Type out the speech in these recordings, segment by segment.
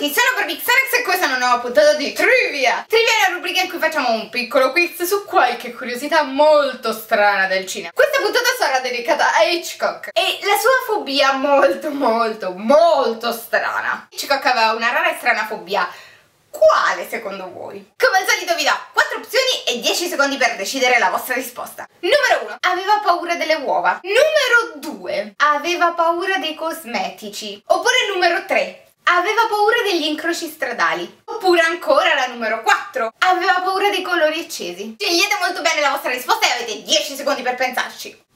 tutti, sono Barbixanex e questa è una nuova puntata di Trivia! Trivia è una rubrica in cui facciamo un piccolo quiz su qualche curiosità molto strana del cinema. Questa puntata sarà dedicata a Hitchcock e la sua fobia molto molto molto strana. Hitchcock aveva una rara e strana fobia. Quale secondo voi? Come al solito vi do 4 opzioni e 10 secondi per decidere la vostra risposta. Numero 1. Aveva paura delle uova. Numero 2. Aveva paura dei cosmetici. Oppure numero 3 aveva paura degli incroci stradali. Oppure ancora la numero 4, aveva paura dei colori accesi. Scegliete molto bene la vostra risposta e avete 10 secondi per pensarci.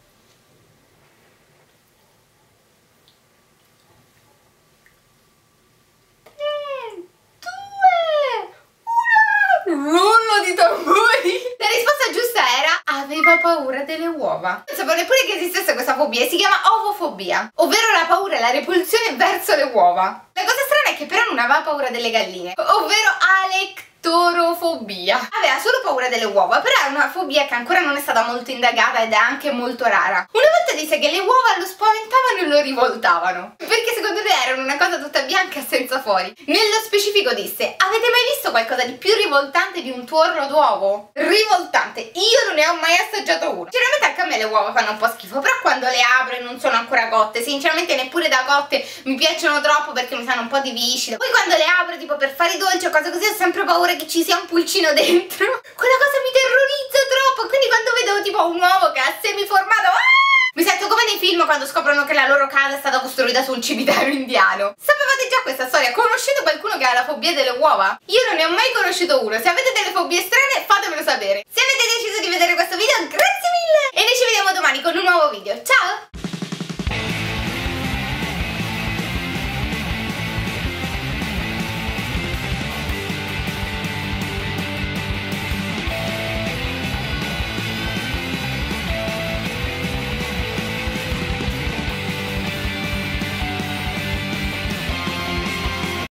Era aveva paura delle uova. Non sapevo neppure che esistesse questa fobia si chiama ovofobia, ovvero la paura e la repulsione verso le uova. La cosa che però non aveva paura delle galline, ovvero Alec Torofobia. Aveva solo paura delle uova, però è una fobia che ancora non è stata molto indagata ed è anche molto rara. Una volta disse che le uova lo spaventavano e lo rivoltavano, secondo lui erano una cosa tutta bianca senza fuori. Nello specifico disse, avete mai visto qualcosa di più rivoltante di un tuorlo d'uovo? Rivoltante, io non ne ho mai assaggiato uno. Generalmente anche a me le uova fanno un po' schifo, però quando le apro e non sono ancora cotte, sinceramente neppure da cotte mi piacciono troppo perché mi sanno un po' di viscida. Poi quando le apro tipo per fare i dolci o cose così ho sempre paura che ci sia un pulcino dentro. Quella cosa mi terrorizza troppo, quindi quando vedo tipo un uovo che ha semiformato... Ah! Mi sento come nei film quando scoprono che la loro casa è stata costruita su un cimitero indiano. Sapevate già questa storia? Conoscete qualcuno che ha la fobia delle uova? Io non ne ho mai conosciuto uno. Se avete delle fobie strane fatemelo sapere. Se avete deciso di vedere questo video, grazie mille! E noi ci vediamo domani con un nuovo video. Ciao!